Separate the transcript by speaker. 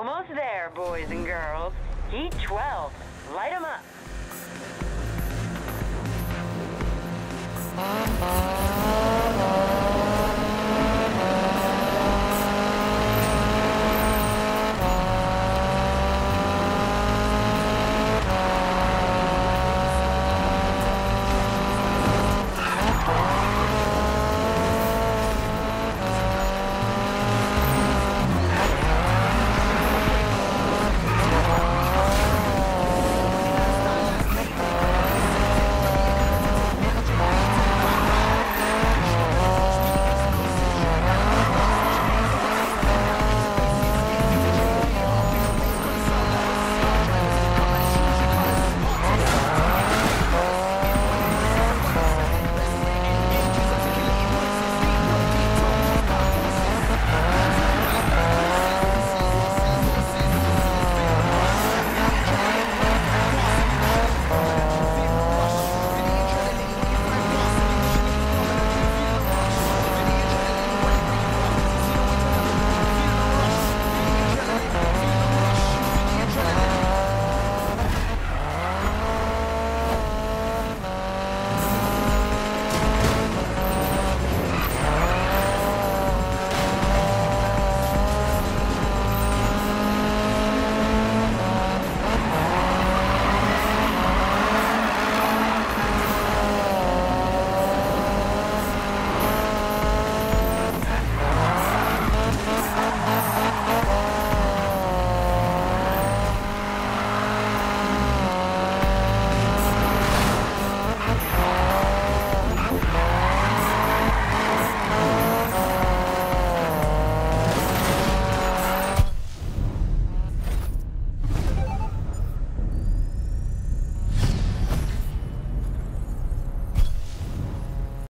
Speaker 1: Almost there, boys and girls. Heat 12. Light 'em up.